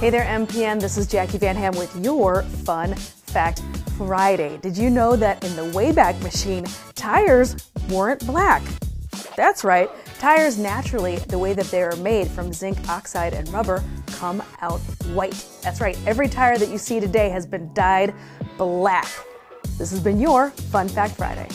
Hey there, MPN. This is Jackie Van Ham with your Fun Fact Friday. Did you know that in the Wayback Machine, tires weren't black? That's right. Tires naturally, the way that they are made from zinc oxide and rubber, come out white. That's right. Every tire that you see today has been dyed black. This has been your Fun Fact Friday.